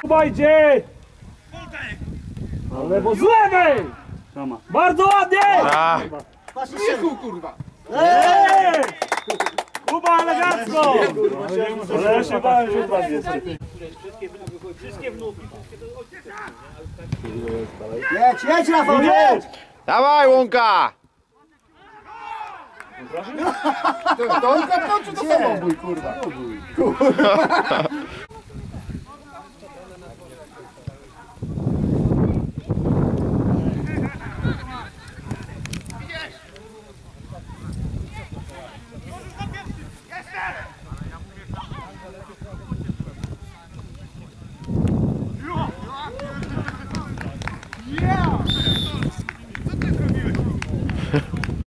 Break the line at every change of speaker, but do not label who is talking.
Kuba idzie! Lewo z lewej! Bardzo ładnie!
Michu
kurwa! Kuba elegancko! Ale ja się bałem, że upadł jeszcze.
Wszystkie wnuki, wszystkie to Jedź, jedź Rafał, jedź!
Dawaj łąka!
To, to on kapnął, to samobój, kurwa? Samobój. Kurwa. Yeah!